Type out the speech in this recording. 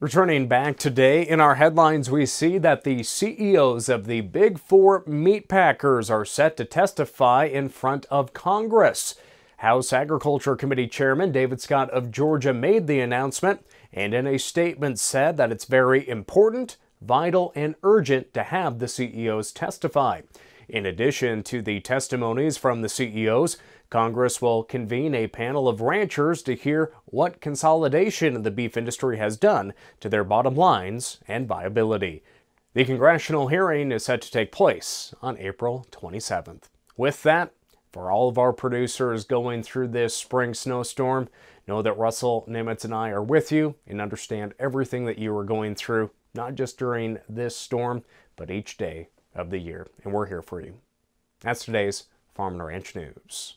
Returning back today, in our headlines, we see that the CEOs of the big four meat packers are set to testify in front of Congress. House Agriculture Committee Chairman David Scott of Georgia made the announcement and in a statement said that it's very important, vital, and urgent to have the CEOs testify. In addition to the testimonies from the CEOs, Congress will convene a panel of ranchers to hear what consolidation the beef industry has done to their bottom lines and viability. The congressional hearing is set to take place on April 27th. With that, for all of our producers going through this spring snowstorm, know that Russell Nemetz and I are with you and understand everything that you are going through, not just during this storm, but each day of the year. And we're here for you. That's today's Farm and Ranch News.